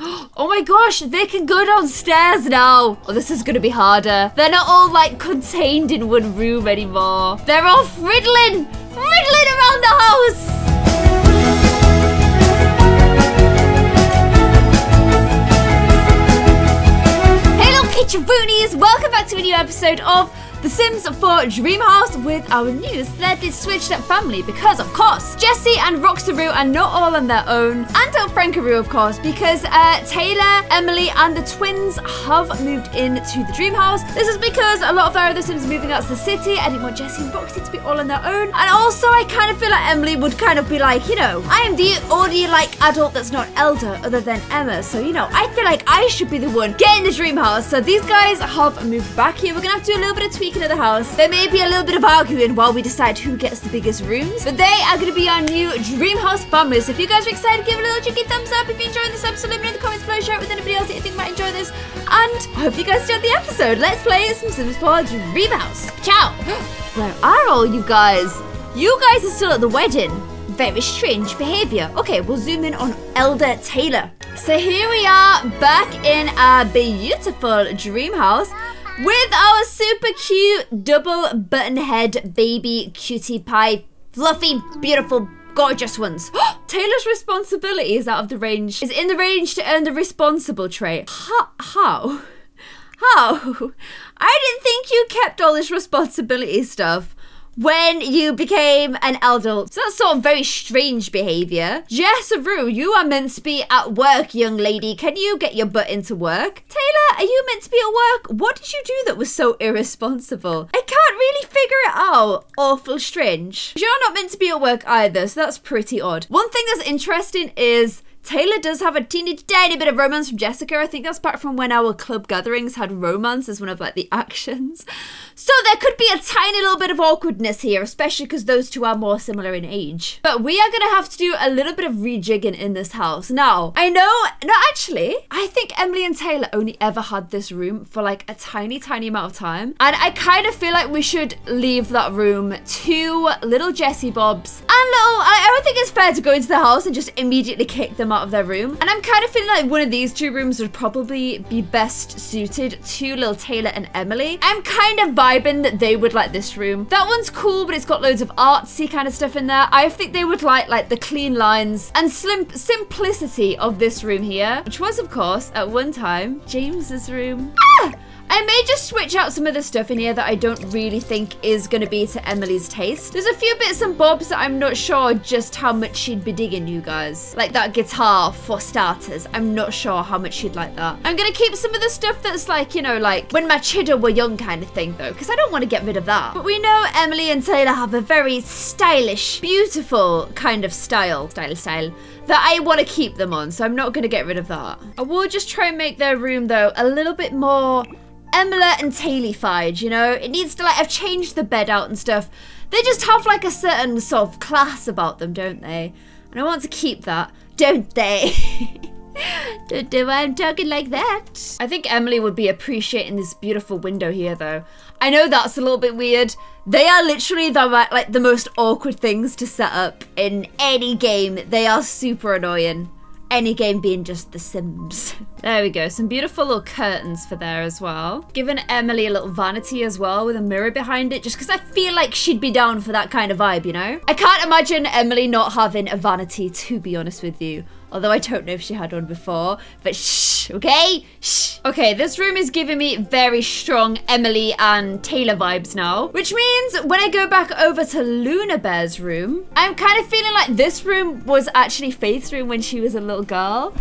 Oh my gosh, they can go downstairs now. Oh, this is gonna be harder. They're not all like contained in one room anymore. They're all friddling, friddling around the house. Kitchen Boonies! Welcome back to a new episode of The Sims 4 Dreamhouse with our new slightly switched up family because, of course, Jessie and Roxaroo are not all on their own, and El Frankaroo, of course, because uh, Taylor, Emily, and the twins have moved into the Dreamhouse. This is because a lot of our other Sims are moving out to the city. I didn't want Jessie and Roxy to be all on their own, and also I kind of feel like Emily would kind of be like, you know, I am the only like adult that's not elder other than Emma, so you know, I feel like I should be the one getting the dream house. So these guys have moved back here. We're gonna have to do a little bit of tweaking of the house. There may be a little bit of arguing while we decide who gets the biggest rooms, but they are gonna be our new dream house. So if you guys are excited, give it a little cheeky thumbs up. If you enjoyed this episode, let me know in the comments below. Share it with anybody else that you think might enjoy this. And I hope you guys enjoyed the episode. Let's play some Sims 4 Dream House. Ciao. Where are all you guys? You guys are still at the wedding. Very strange behavior. Okay, we'll zoom in on Elder Taylor. So here we are back in our beautiful dream house with our super cute double button head baby cutie pie. Fluffy, beautiful, gorgeous ones. Taylor's responsibility is out of the range, is in the range to earn the responsible trait. How? How? How? I didn't think you kept all this responsibility stuff when you became an adult. So that's sort of very strange behavior. Jessaroo, you are meant to be at work, young lady. Can you get your butt into work? Taylor, are you meant to be at work? What did you do that was so irresponsible? I can't really figure it out. Awful strange. You're not meant to be at work either, so that's pretty odd. One thing that's interesting is Taylor does have a teeny tiny bit of romance from Jessica. I think that's part from when our club gatherings had romance as one of like the actions. So there could be a tiny little bit of awkwardness here, especially because those two are more similar in age. But we are gonna have to do a little bit of rejigging in this house. Now, I know, no, actually, I think Emily and Taylor only ever had this room for like a tiny, tiny amount of time. And I kind of feel like we should leave that room to little Jessie Bobs and little, I, I don't think it's fair to go into the house and just immediately kick them out of their room. And I'm kind of feeling like one of these two rooms would probably be best suited to little Taylor and Emily. I'm kind of vibing that they would like this room. That one's cool, but it's got loads of artsy kind of stuff in there. I think they would like like the clean lines and slim simplicity of this room here, which was of course at one time James's room. Ah! I may just switch out some of the stuff in here that I don't really think is going to be to Emily's taste. There's a few bits and bobs that I'm not sure just how much she'd be digging, you guys. Like that guitar, for starters. I'm not sure how much she'd like that. I'm going to keep some of the stuff that's like, you know, like when my children were young kind of thing, though, because I don't want to get rid of that. But we know Emily and Taylor have a very stylish, beautiful kind of style, style, style, that I want to keep them on, so I'm not going to get rid of that. I will just try and make their room, though, a little bit more Emma and Tailified, you know? It needs to like have changed the bed out and stuff. They just have like a certain sort of class about them, don't they? And I want to keep that, don't they? don't know why I'm talking like that. I think Emily would be appreciating this beautiful window here though. I know that's a little bit weird. They are literally the like the most awkward things to set up in any game. They are super annoying any game being just The Sims. There we go, some beautiful little curtains for there as well. Giving Emily a little vanity as well with a mirror behind it, just because I feel like she'd be down for that kind of vibe, you know? I can't imagine Emily not having a vanity, to be honest with you. Although I don't know if she had one before, but shh, okay? Shh. Okay, this room is giving me very strong Emily and Taylor vibes now, which means when I go back over to Luna Bear's room, I'm kind of feeling like this room was actually Faith's room when she was a little girl.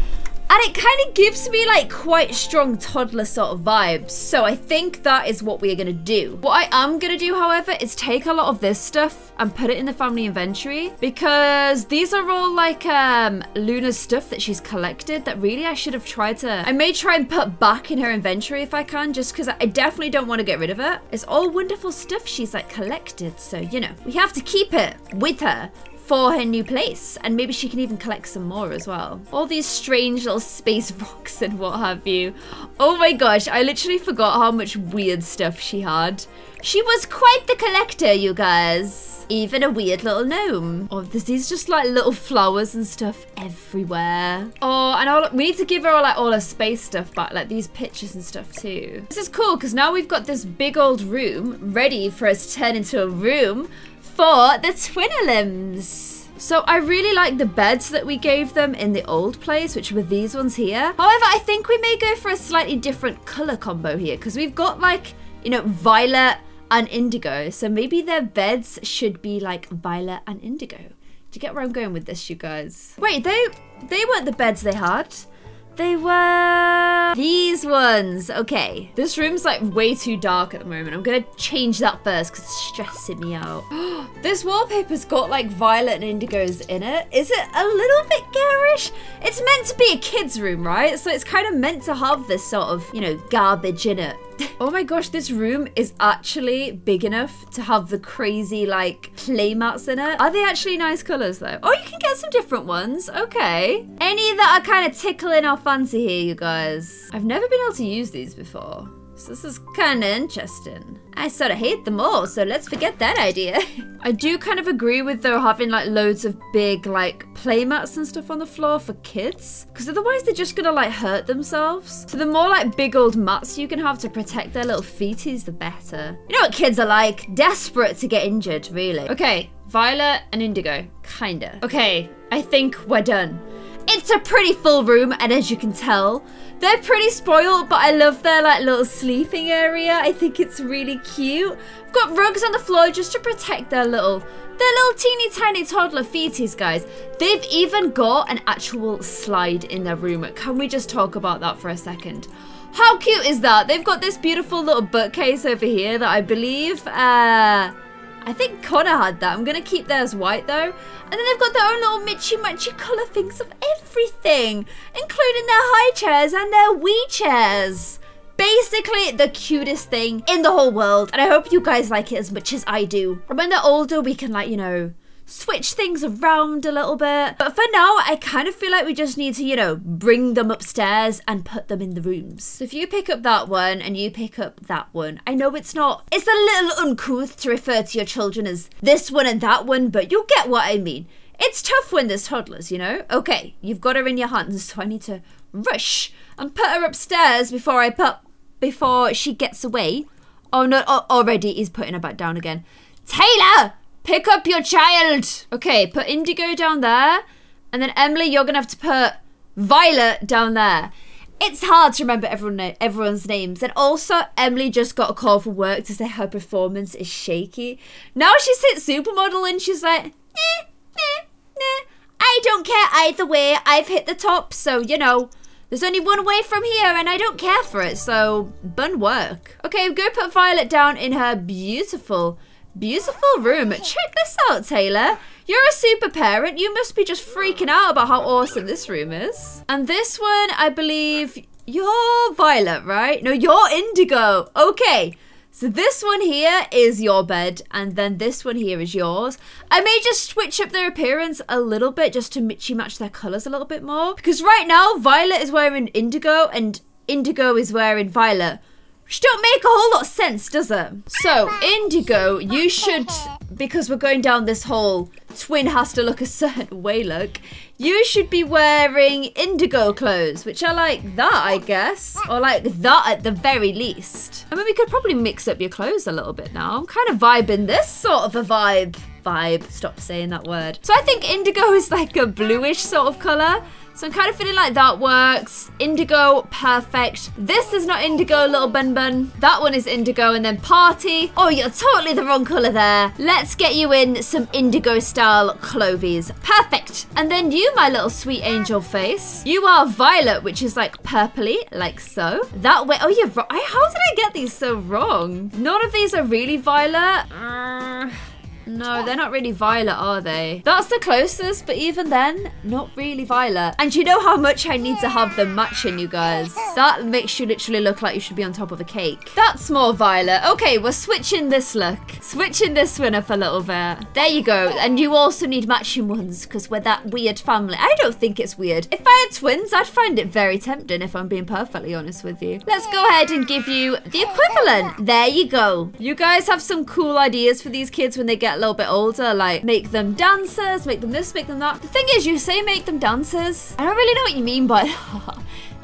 And it kind of gives me like quite strong toddler sort of vibes. So I think that is what we're going to do. What I am going to do, however, is take a lot of this stuff and put it in the family inventory because these are all like um, Luna's stuff that she's collected that really I should have tried to... I may try and put back in her inventory if I can just because I definitely don't want to get rid of it. It's all wonderful stuff she's like collected. So, you know, we have to keep it with her for her new place. And maybe she can even collect some more as well. All these strange little space rocks and what have you. Oh my gosh, I literally forgot how much weird stuff she had. She was quite the collector, you guys. Even a weird little gnome. Oh, there's these just like little flowers and stuff everywhere. Oh, and all, we need to give her all, like all her space stuff back, like these pictures and stuff too. This is cool because now we've got this big old room ready for us to turn into a room for the Twinilims. So I really like the beds that we gave them in the old place, which were these ones here. However, I think we may go for a slightly different color combo here because we've got like, you know, violet and indigo. So maybe their beds should be like violet and indigo. Do you get where I'm going with this, you guys? Wait, they they weren't the beds they had. They were these ones. Okay. This room's like way too dark at the moment. I'm gonna change that first because it's stressing me out. this wallpaper's got like violet and indigos in it. Is it a little bit garish? It's meant to be a kid's room, right? So it's kind of meant to have this sort of, you know, garbage in it. Oh my gosh, this room is actually big enough to have the crazy like play mats in it. Are they actually nice colors though? Oh, you can get some different ones. Okay. Any that are kind of tickling our fancy here, you guys. I've never been able to use these before. So this is kind of interesting. I sort of hate them all, so let's forget that idea. I do kind of agree with though having like loads of big like playmats and stuff on the floor for kids. Because otherwise they're just gonna like hurt themselves. So the more like big old mats you can have to protect their little feeties, the better. You know what kids are like? Desperate to get injured, really. Okay, Violet and Indigo. Kinda. Okay, I think we're done. It's a pretty full room, and as you can tell, they're pretty spoiled, but I love their like little sleeping area. I think it's really cute. I've got rugs on the floor just to protect their little, their little teeny tiny toddler feeties, guys. They've even got an actual slide in their room. Can we just talk about that for a second? How cute is that? They've got this beautiful little bookcase over here that I believe, uh, I think Connor had that. I'm going to keep theirs white though. And then they've got their own little Mitchy Matchy colour things of everything, including their high chairs and their wee chairs. Basically, the cutest thing in the whole world. And I hope you guys like it as much as I do. And when they're older, we can like, you know, switch things around a little bit. But for now, I kind of feel like we just need to, you know, bring them upstairs and put them in the rooms. So if you pick up that one and you pick up that one, I know it's not, it's a little uncouth to refer to your children as this one and that one, but you'll get what I mean. It's tough when there's toddlers, you know? Okay, you've got her in your hands, so I need to rush and put her upstairs before I put, before she gets away. Oh no, already he's putting her back down again. Taylor! Pick up your child. Okay, put Indigo down there. And then Emily, you're going to have to put Violet down there. It's hard to remember everyone everyone's names. And also, Emily just got a call for work to say her performance is shaky. Now she's hit supermodel and she's like, eh, eh, eh. I don't care either way. I've hit the top, so, you know, there's only one way from here and I don't care for it, so bun work. Okay, go put Violet down in her beautiful Beautiful room. Check this out, Taylor. You're a super parent. You must be just freaking out about how awesome this room is. And this one, I believe, you're Violet, right? No, you're Indigo. Okay. So this one here is your bed, and then this one here is yours. I may just switch up their appearance a little bit just to Mitchy match their colours a little bit more. Because right now, Violet is wearing indigo, and indigo is wearing violet. Which don't make a whole lot of sense, does it? So, Indigo, you should, because we're going down this whole twin has to look a certain way look, you should be wearing indigo clothes, which are like that, I guess. Or like that at the very least. I mean, we could probably mix up your clothes a little bit now. I'm kind of vibing this sort of a vibe. Vibe. Stop saying that word. So I think indigo is like a bluish sort of colour. So I'm kind of feeling like that works. Indigo, perfect. This is not indigo, little bun bun. That one is indigo and then party. Oh, you're totally the wrong color there. Let's get you in some indigo style clothes. Perfect. And then you, my little sweet angel face. You are violet, which is like purpley, like so. That way, oh, you're How did I get these so wrong? None of these are really violet. Uh... No, they're not really violet, are they? That's the closest, but even then, not really violet. And you know how much I need to have them matching, you guys. That makes you literally look like you should be on top of a cake. That's more Violet. Okay, we're switching this look. Switching this one up a little bit. There you go. And you also need matching ones because we're that weird family. I don't think it's weird. If I had twins, I'd find it very tempting if I'm being perfectly honest with you. Let's go ahead and give you the equivalent. There you go. You guys have some cool ideas for these kids when they get a little bit older, like make them dancers, make them this, make them that. The thing is, you say make them dancers. I don't really know what you mean by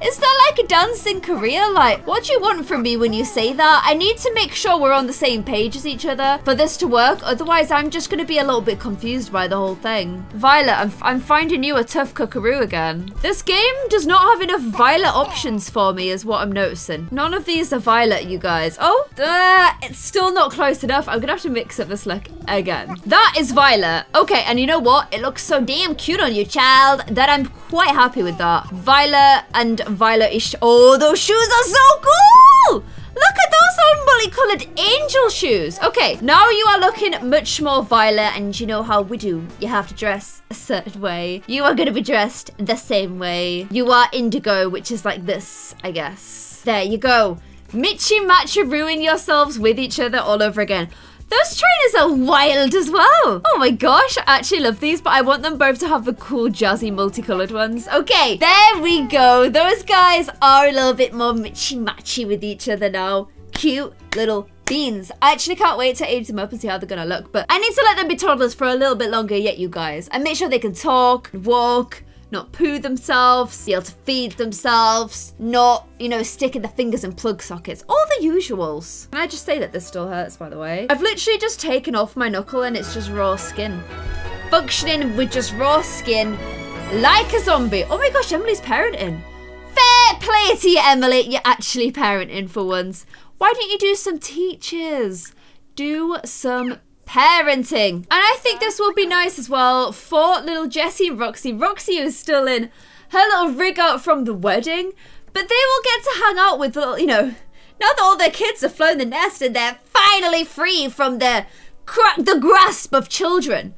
Is that like a dance in Korea? Like, what do you want from me when you say that? I need to make sure we're on the same page as each other for this to work. Otherwise, I'm just going to be a little bit confused by the whole thing. Violet, I'm, I'm finding you a tough cookaroo again. This game does not have enough Violet options for me is what I'm noticing. None of these are Violet, you guys. Oh, uh, it's still not close enough. I'm going to have to mix up this look again. That is Violet. Okay, and you know what? It looks so damn cute on you, child, that I'm quite happy with that. Violet and Violet-ish. Oh, those shoes are so cool! Look at those multicolored angel shoes. Okay, now you are looking much more violet and you know how we do. You have to dress a certain way. You are going to be dressed the same way. You are indigo, which is like this, I guess. There you go. Mitchy Matcha ruin yourselves with each other all over again. Those trainers are wild as well. Oh my gosh, I actually love these, but I want them both to have the cool, jazzy, multicolored ones. Okay, there we go. Those guys are a little bit more matchy-matchy with each other now. Cute little beans. I actually can't wait to age them up and see how they're gonna look, but I need to let them be toddlers for a little bit longer yet, you guys, and make sure they can talk, walk, not poo themselves, be able to feed themselves, not, you know, sticking their fingers in plug sockets. All the usuals. Can I just say that this still hurts, by the way? I've literally just taken off my knuckle and it's just raw skin. Functioning with just raw skin like a zombie. Oh my gosh, Emily's parenting. Fair play to you, Emily. You're actually parenting for once. Why don't you do some teachers? Do some parenting. And I think this will be nice as well for little Jessie and Roxy. Roxy is still in her little rig out from the wedding, but they will get to hang out with, you know, now that all their kids have flown the nest and they're finally free from the, the grasp of children.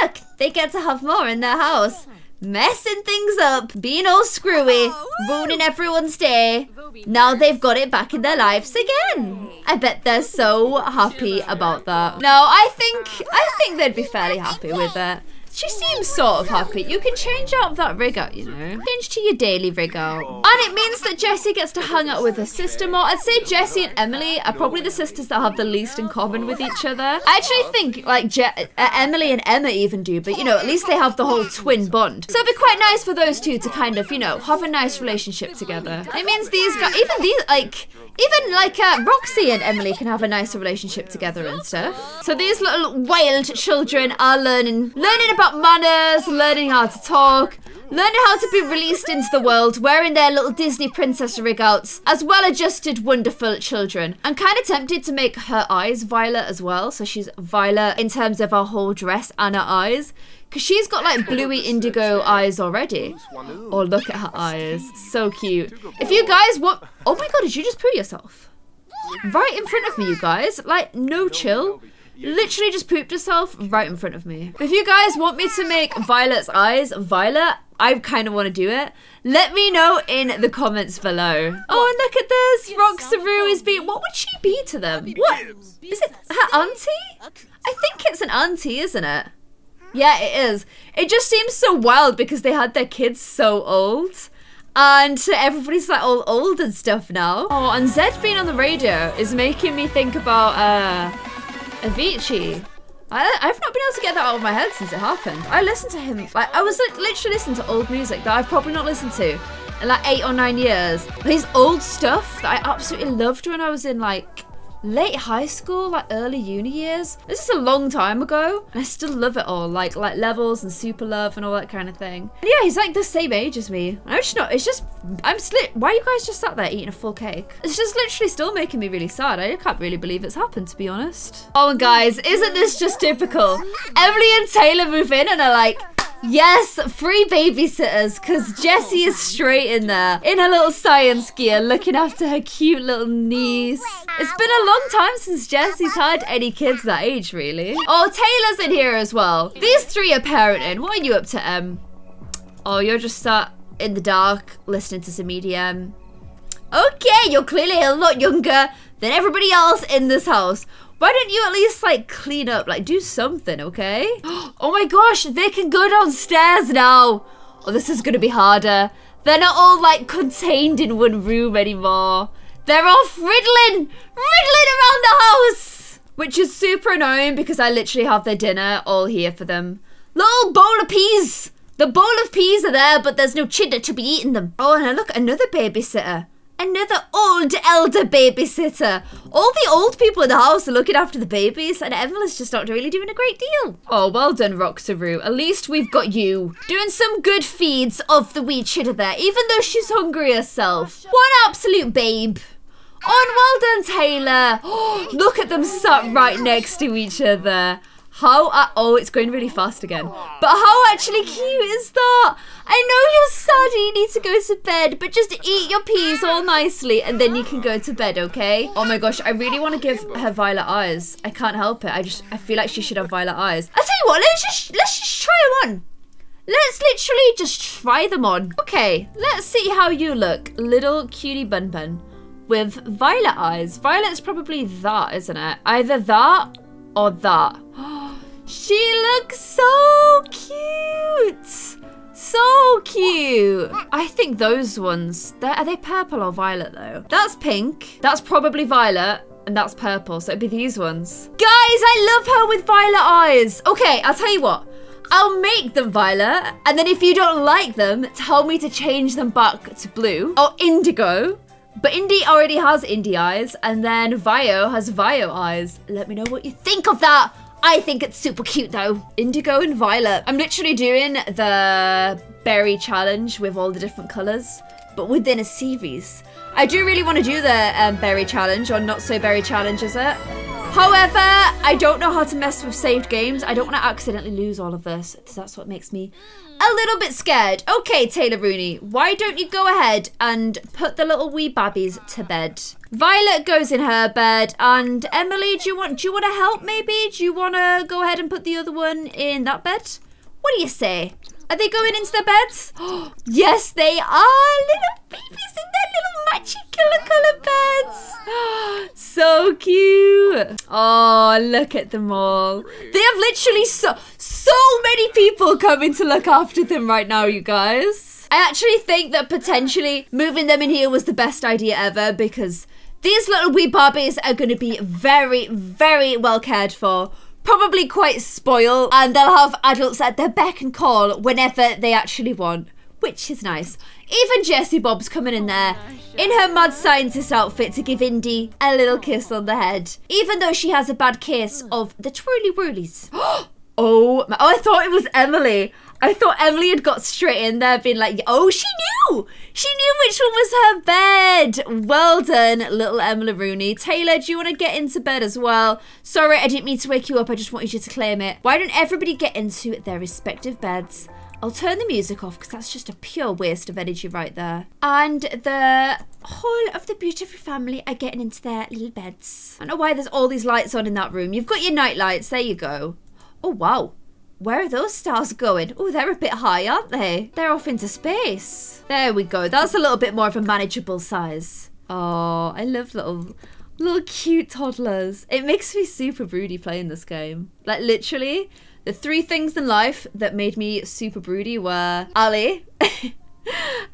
Look, they get to have more in their house messing things up, being all screwy, ruining everyone's day. Now they've got it back in their lives again. I bet they're so happy about that. No, I think I think they'd be fairly happy with it. She seems sort of happy. You can change out that rig out, you know. Change to your daily rig out. And it means that Jessie gets to hang out with her sister more. I'd say Jessie and Emily are probably the sisters that have the least in common with each other. I actually think like Je uh, Emily and Emma even do, but you know, at least they have the whole twin bond. So it'd be quite nice for those two to kind of, you know, have a nice relationship together. It means these guys, even these, like, even like uh, Roxy and Emily can have a nicer relationship together and stuff. So these little wild children are learning, learning about manners, learning how to talk, learning how to be released into the world, wearing their little Disney princess rig outs, as well adjusted, wonderful children. I'm kind of tempted to make her eyes violet as well, so she's violet in terms of her whole dress and her eyes. Because she's got like bluey indigo eyes already. Oh, look at her eyes. So cute. If you guys want... Oh my god, did you just poo yourself? Right in front of me, you guys. Like, no chill. Literally just pooped herself right in front of me. If you guys want me to make Violet's eyes violet, I kind of want to do it. Let me know in the comments below. Oh, and look at this. Roxaroo is being... What would she be to them? What? Is it her auntie? I think it's an auntie, isn't it? Yeah, it is. It just seems so wild because they had their kids so old. And everybody's like all old and stuff now. Oh, and Zedd being on the radio is making me think about uh, Avicii. I, I've not been able to get that out of my head since it happened. I listened to him, like, I was like, literally listening to old music that I've probably not listened to in like eight or nine years. His old stuff that I absolutely loved when I was in like late high school, like early uni years. This is a long time ago, and I still love it all, like like levels and super love and all that kind of thing. And yeah, he's like the same age as me. I'm just not. It's just I'm slit. Why are you guys just sat there eating a full cake? It's just literally still making me really sad. I can't really believe it's happened, to be honest. Oh, and guys, isn't this just typical? Emily and Taylor move in and are like. Yes, free babysitters, because Jessie is straight in there, in her little science gear, looking after her cute little niece. It's been a long time since Jessie's had any kids that age, really. Oh, Taylor's in here as well. These three are parenting. What are you up to, Em? Oh, you're just sat in the dark, listening to some EDM. Okay, you're clearly a lot younger than everybody else in this house. Why don't you at least like clean up, like do something, okay? Oh my gosh, they can go downstairs now. Oh, this is gonna be harder. They're not all like contained in one room anymore. They're all friddling, riddling around the house, which is super annoying because I literally have their dinner all here for them. Little bowl of peas. The bowl of peas are there, but there's no cheddar to be eating them. Oh, and look, another babysitter. Another old elder babysitter. All the old people in the house are looking after the babies, and Emily's just not really doing a great deal. Oh, well done, Roxaroo. At least we've got you doing some good feeds of the wee chitter there, even though she's hungry herself. What absolute babe. Oh, well done, Taylor. look at them sat right next to each other. How, oh, it's going really fast again. But how actually cute is that? I know you're sad and you need to go to bed, but just eat your peas all nicely and then you can go to bed, okay? Oh my gosh, I really want to give her violet eyes. I can't help it. I just, I feel like she should have violet eyes. I tell you what, let's just, let's just try them on. Let's literally just try them on. Okay, let's see how you look, little cutie bun bun with violet eyes. Violet's probably that, isn't it? Either that or that. Oh, She looks so cute. So cute. I think those ones, are they purple or violet though? That's pink. That's probably violet. And that's purple, so it'd be these ones. Guys, I love her with violet eyes. Okay, I'll tell you what. I'll make them violet, and then if you don't like them, tell me to change them back to blue or indigo. But Indy already has Indy eyes, and then Vio has Vio eyes. Let me know what you think of that. I think it's super cute though. Indigo and violet. I'm literally doing the berry challenge with all the different colours, but within a series. I do really want to do the um, berry challenge, or not so berry challenge, is it? However, I don't know how to mess with saved games. I don't want to accidentally lose all of this. That's what makes me a little bit scared. Okay, Taylor Rooney, why don't you go ahead and put the little wee babbies to bed? Violet goes in her bed, and Emily, do you want do you want to help? Maybe do you want to go ahead and put the other one in that bed? What do you say? Are they going into their beds? yes, they are. Little babies in their little matchy colour colour beds. so cute. Oh, look at them all. They have literally so so many people coming to look after them right now, you guys. I actually think that potentially moving them in here was the best idea ever because these little wee Barbies are going to be very, very well cared for probably quite spoiled, and they'll have adults at their beck and call whenever they actually want, which is nice. Even Jessie Bob's coming in oh, there in her mad scientist outfit to give Indy a little kiss on the head, even though she has a bad case hmm. of the twirly whirlies. oh, my, oh, I thought it was Emily. I thought Emily had got straight in there, being like, "Oh, she knew, she knew which one was her bed." Well done, little Emily Rooney. Taylor, do you want to get into bed as well? Sorry, I didn't mean to wake you up. I just wanted you to claim it. Why don't everybody get into their respective beds? I'll turn the music off because that's just a pure waste of energy right there. And the whole of the beautiful family are getting into their little beds. I don't know why there's all these lights on in that room. You've got your night lights. There you go. Oh, wow. Where are those stars going? Oh, they're a bit high, aren't they? They're off into space. There we go. That's a little bit more of a manageable size. Oh, I love little, little cute toddlers. It makes me super broody playing this game. Like, literally, the three things in life that made me super broody were Ali,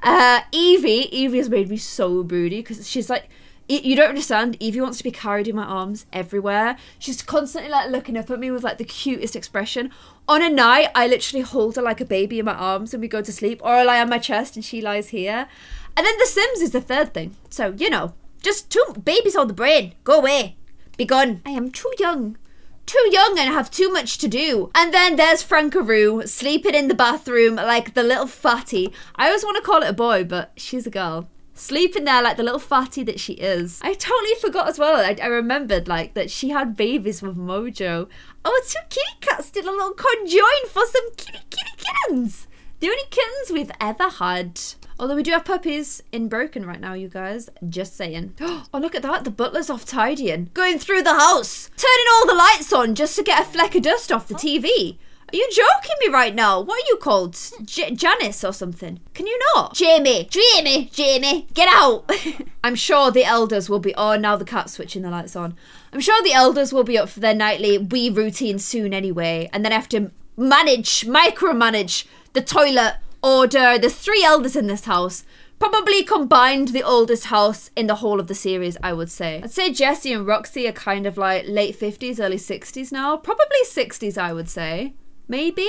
uh, Evie. Evie has made me so broody because she's like you don't understand. Evie wants to be carried in my arms everywhere. She's constantly like looking up at me with like the cutest expression. On a night, I literally hold her like a baby in my arms and we go to sleep, or I lie on my chest and she lies here. And then The Sims is the third thing. So, you know, just two babies on the brain. Go away. Be gone. I am too young. Too young and have too much to do. And then there's Frankaroo sleeping in the bathroom like the little fatty. I always want to call it a boy, but she's a girl sleeping there like the little fatty that she is. I totally forgot as well. I, I remembered like that she had babies with Mojo. Oh, two kitty cats did a little conjoin for some kitty kitty kittens. The only kittens we've ever had. Although we do have puppies in Broken right now, you guys. Just saying. Oh, look at that. The butler's off tidying. Going through the house. Turning all the lights on just to get a fleck of dust off the oh. TV. Are you joking me right now? What are you called? J- Janice or something? Can you not? Jamie, Jamie, Jamie, get out! I'm sure the elders will be. Oh, now the cat's switching the lights on. I'm sure the elders will be up for their nightly wee routine soon anyway, and then I have to manage, micromanage the toilet order. There's three elders in this house. Probably combined the oldest house in the whole of the series, I would say. I'd say Jessie and Roxy are kind of like late 50s, early 60s now. Probably 60s, I would say. Maybe?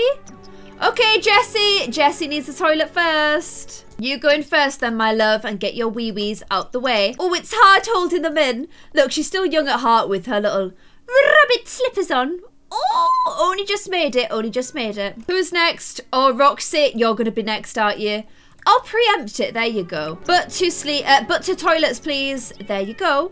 Okay, Jessie. Jessie needs the toilet first. You go in first then, my love, and get your wee-wees out the way. Oh, it's hard holding them in. Look, she's still young at heart with her little rabbit slippers on. Oh, only just made it, only just made it. Who's next? Oh, Roxy, you're going to be next, aren't you? I'll preempt it, there you go. But to sleep, uh, but to toilets, please. There you go.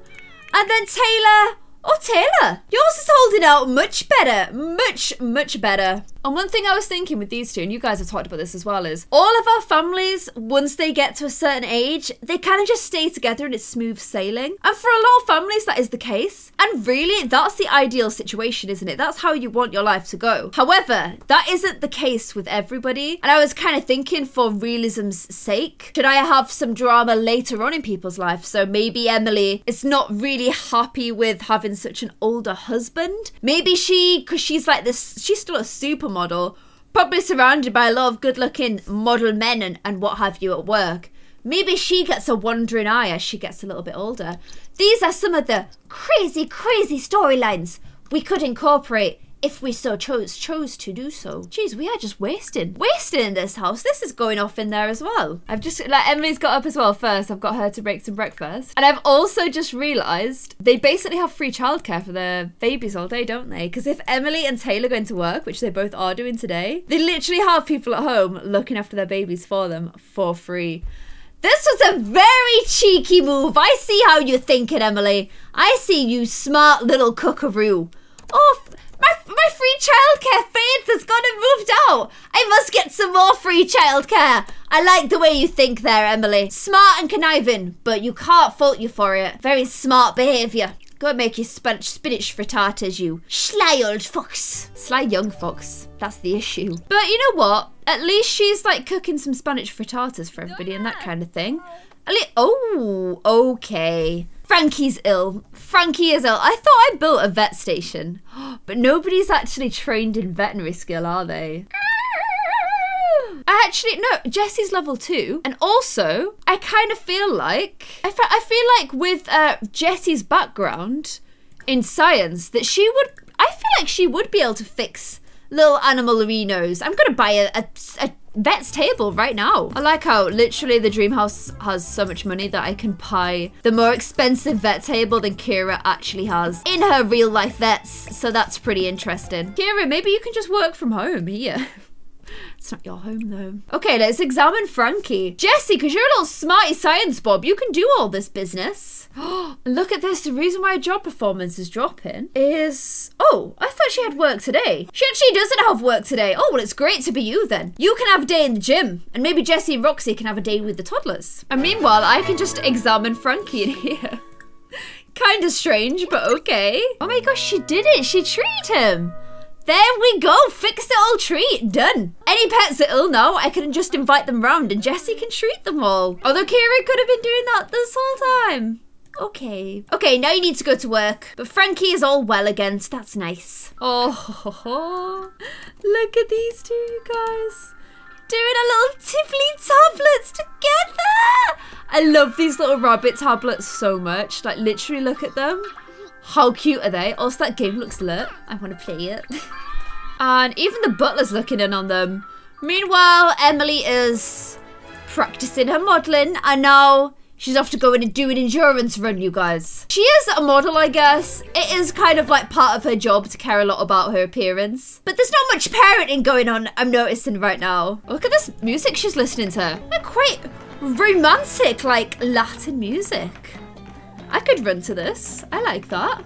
And then Taylor, Oh, Taylor, yours is holding out much better. Much, much better. And one thing I was thinking with these two, and you guys have talked about this as well, is all of our families, once they get to a certain age, they kind of just stay together and it's smooth sailing. And for a lot of families, that is the case. And really, that's the ideal situation, isn't it? That's how you want your life to go. However, that isn't the case with everybody. And I was kind of thinking, for realism's sake, should I have some drama later on in people's life? So maybe Emily is not really happy with having such an older husband. Maybe she, because she's like this, she's still a supermodel model, probably surrounded by a lot of good looking model men and, and what have you at work. Maybe she gets a wandering eye as she gets a little bit older. These are some of the crazy, crazy storylines we could incorporate if we so chose chose to do so. Jeez, we are just wasting. Wasting in this house. This is going off in there as well. I've just like Emily's got up as well first. I've got her to break some breakfast. And I've also just realised they basically have free childcare for their babies all day, don't they? Because if Emily and Taylor go into work, which they both are doing today, they literally have people at home looking after their babies for them for free. This was a very cheeky move. I see how you're thinking, Emily. I see you smart little cookaroo. Oh, my, my free childcare faith has gone and moved out. I must get some more free childcare. I like the way you think there, Emily. Smart and conniving, but you can't fault you for it. Very smart behaviour. Go and make your spinach, spinach frittatas, you sly old fox. Sly young fox. That's the issue. But you know what? At least she's like cooking some Spanish frittatas for everybody and that kind of thing. oh, okay. Frankie's ill. Frankie is ill. I thought I built a vet station, but nobody's actually trained in veterinary skill, are they? I actually no, Jessie's level two, and also I kind of feel like I, fe- I feel like with uh, Jessie's background in science that she would. I feel like she would be able to fix little animal arenas. I'm gonna buy a, a, a vet's table right now. I like how literally the dream house has so much money that I can buy the more expensive vet table than Kira actually has in her real life vets. So that's pretty interesting. Kira, maybe you can just work from home here. It's not your home though. Okay, let's examine Frankie. Jessie, because you're a little smarty science bob, you can do all this business. Look at this. The reason why job performance is dropping is... Oh, I thought she had work today. She actually doesn't have work today. Oh, well, it's great to be you then. You can have a day in the gym. And maybe Jessie and Roxy can have a day with the toddlers. And meanwhile, I can just examine Frankie in here. Kinda strange, but okay. Oh my gosh, she did it. She treated him. There we go, fixed it all treat, done. Any pets are ill now, I can just invite them round and Jessie can treat them all. Although Kira could have been doing that this whole time. Okay. Okay, now you need to go to work. But Frankie is all well again, so that's nice. Oh, look at these two, you guys. Doing a little tiffly tablets together. I love these little rabbit tablets so much. Like, literally look at them. How cute are they? Also, that game looks lit. I want to play it. and even the butler's looking in on them. Meanwhile, Emily is practicing her modelling and now she's off to go in and do an endurance run, you guys. She is a model, I guess. It is kind of like part of her job to care a lot about her appearance. But there's not much parenting going on, I'm noticing right now. Look at this music she's listening to. They're quite romantic, like Latin music. I could run to this. I like that.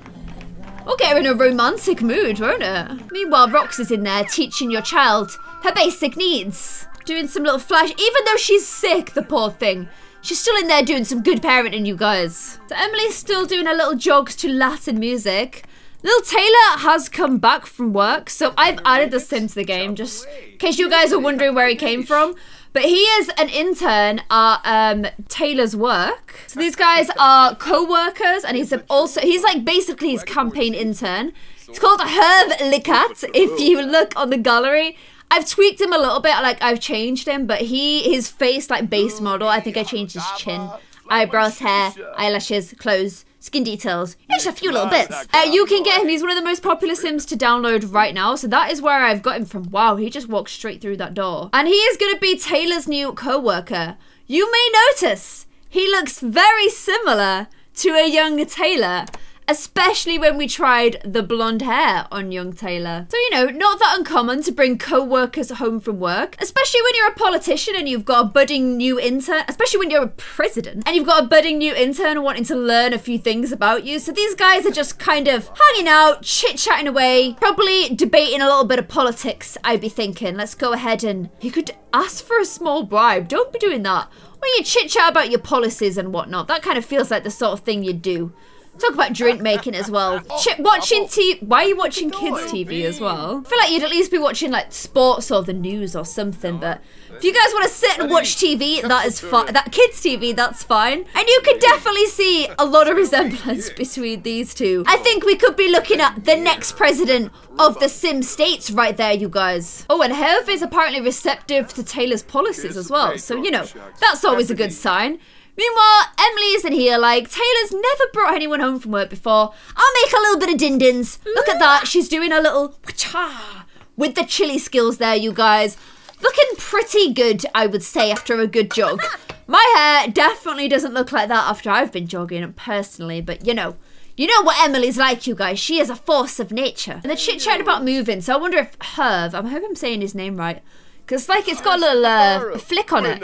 We'll get her in a romantic mood, won't it? Meanwhile, Rox is in there teaching your child her basic needs. Doing some little flash, even though she's sick, the poor thing. She's still in there doing some good parenting, you guys. So Emily's still doing her little jogs to Latin music. Little Taylor has come back from work, so I've added the sim to the game, just in case you guys are wondering where he came from. But he is an intern at um, Taylor's work. So these guys are co-workers, and he's also he's like basically his campaign intern. It's called Herb Likat. If you look on the gallery, I've tweaked him a little bit, like I've changed him, but he his face like base model. I think I changed his chin, eyebrows, hair, eyelashes, clothes skin details, just a few little bits. Uh, you can get him. He's one of the most popular Sims to download right now. So that is where I've got him from. Wow, he just walked straight through that door. And he is going to be Taylor's new co-worker. You may notice he looks very similar to a young Taylor especially when we tried the blonde hair on young Taylor. So, you know, not that uncommon to bring co-workers home from work, especially when you're a politician and you've got a budding new intern, especially when you're a president and you've got a budding new intern wanting to learn a few things about you. So these guys are just kind of hanging out, chit-chatting away, probably debating a little bit of politics, I'd be thinking. Let's go ahead and you could ask for a small bribe. Don't be doing that. When you chit-chat about your policies and whatnot, that kind of feels like the sort of thing you'd do. Talk about drink making as well. Ch watching TV. Why are you watching kids TV as well? I feel like you'd at least be watching like sports or the news or something. But if you guys want to sit and watch TV, that is fine. That kids TV, that's fine. And you can definitely see a lot of resemblance between these two. I think we could be looking at the next president of the Sim States right there, you guys. Oh, and Herv is apparently receptive to Taylor's policies as well. So, you know, that's always a good sign. Meanwhile, Emily isn't here. Like, Taylor's never brought anyone home from work before. I'll make a little bit of din-dins. Look at that. She's doing a little wacha with the chili skills there, you guys. Looking pretty good, I would say, after a good jog. My hair definitely doesn't look like that after I've been jogging, personally. But, you know, you know what Emily's like, you guys. She is a force of nature. And they're chit-chatting about moving, so I wonder if Herv, I hope I'm saying his name right, because, like, it's got a little uh, flick on it.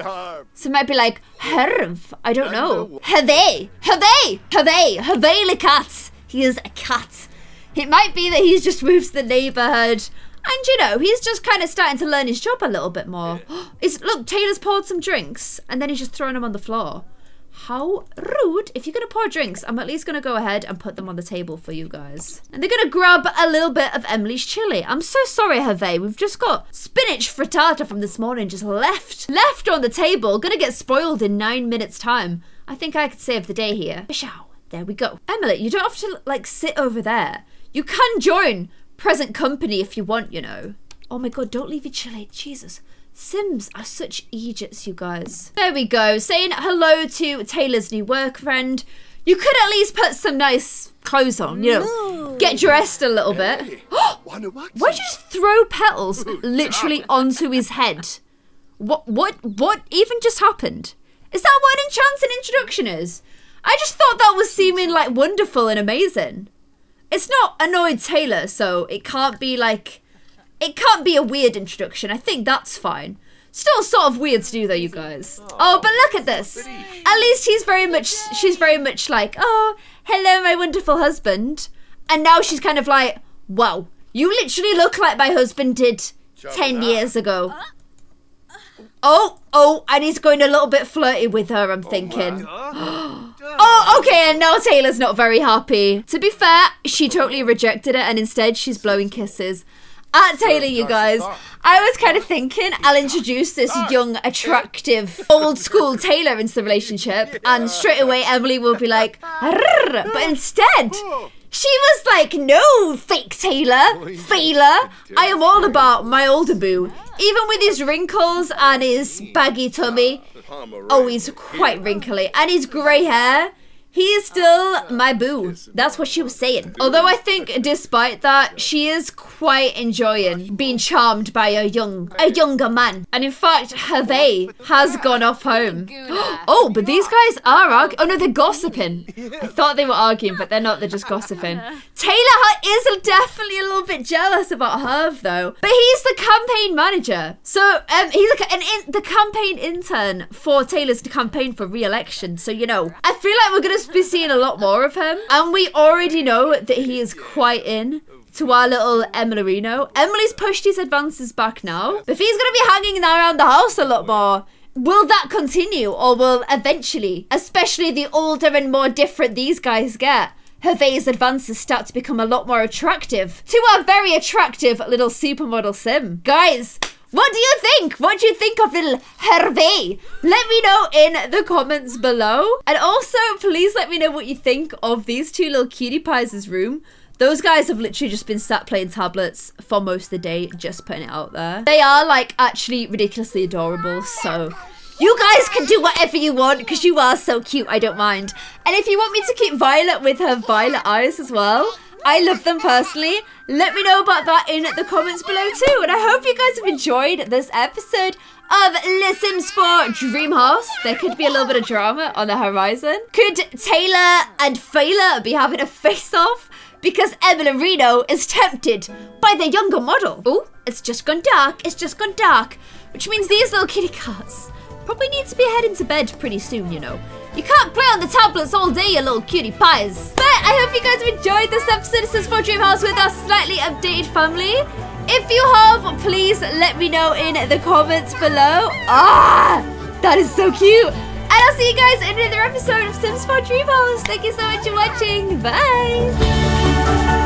So it might be like, Herv. I don't know. Hervé. Hervé. Hervé. Hervé cat. He is a cat. It might be that he's just moved to the neighbourhood. And, you know, he's just kind of starting to learn his job a little bit more. Is Look, Taylor's poured some drinks. And then he's just thrown them on the floor. How rude. If you're going to pour drinks, I'm at least going to go ahead and put them on the table for you guys. And they're going to grab a little bit of Emily's chili. I'm so sorry, Hervé. We've just got spinach frittata from this morning just left. Left on the table. Going to get spoiled in nine minutes time. I think I could save the day here. Bishow. There we go. Emily, you don't have to, like, sit over there. You can join present company if you want, you know. Oh my god, don't leave your chili. Jesus. Sims are such idiots, you guys. There we go. Saying hello to Taylor's new work friend. You could at least put some nice clothes on, you know, get dressed a little bit. Why did you just throw petals literally onto his head? What, what, what even just happened? Is that what an enchanting introduction is? I just thought that was seeming like wonderful and amazing. It's not annoyed Taylor, so it can't be like it can't be a weird introduction. I think that's fine. Still sort of weird to do though, you guys. Oh, but look at this. At least he's very much, she's very much like, oh, hello, my wonderful husband. And now she's kind of like, wow, you literally look like my husband did 10 years ago. Oh, oh, and he's going a little bit flirty with her, I'm thinking. oh, okay, and now Taylor's not very happy. To be fair, she totally rejected it, and instead she's blowing kisses at Taylor, you guys. I was kind of thinking I'll introduce this young, attractive, old school Taylor into the relationship, and straight away Emily will be like, but instead. She was like, no, fake Taylor, Failer. I am all about my older boo. Even with his wrinkles and his baggy tummy. Oh, he's quite wrinkly. And his grey hair. He is still my boo. That's what she was saying. Although I think, despite that, she is quite enjoying being charmed by a young, a younger man. And in fact, Hervé has gone off home. oh, but these guys are arguing. Oh no, they're gossiping. I thought they were arguing, but they're not. They're just gossiping. Taylor is definitely a little bit jealous about Herv, though. But he's the campaign manager, so um, he's like an in, the campaign intern for Taylor's campaign for re-election. So you know, I feel like we're gonna be seeing a lot more of him. And we already know that he is quite in to our little Emelarino. Emily's pushed his advances back now. If he's going to be hanging around the house a lot more, will that continue or will eventually, especially the older and more different these guys get, Hervé's advances start to become a lot more attractive to our very attractive little supermodel sim. Guys, what do you think? What do you think of little Hervé? Let me know in the comments below. And also, please let me know what you think of these two little cutie pies' room. Those guys have literally just been sat playing tablets for most of the day, just putting it out there. They are like actually ridiculously adorable, so you guys can do whatever you want because you are so cute, I don't mind. And if you want me to keep Violet with her violet eyes as well, I love them personally. Let me know about that in the comments below too. And I hope you guys have enjoyed this episode of The Sims 4 Dream House. There could be a little bit of drama on the horizon. Could Taylor and Failer be having a face-off? because Emelarino is tempted by the younger model. Oh, it's just gone dark. It's just gone dark. Which means these little kitty cats probably need to be heading to bed pretty soon, you know. You can't play on the tablets all day, you little cutie pies. But I hope you guys have enjoyed this episode of Sims 4 Dream House with our slightly updated family. If you have, please let me know in the comments below. Ah, that is so cute. And I'll see you guys in another episode of Sims 4 Dream House. Thank you so much for watching. Bye.